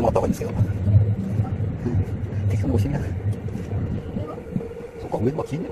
してもらった方がいいんですけど。適当に教えなさい。そっか、上の消えんね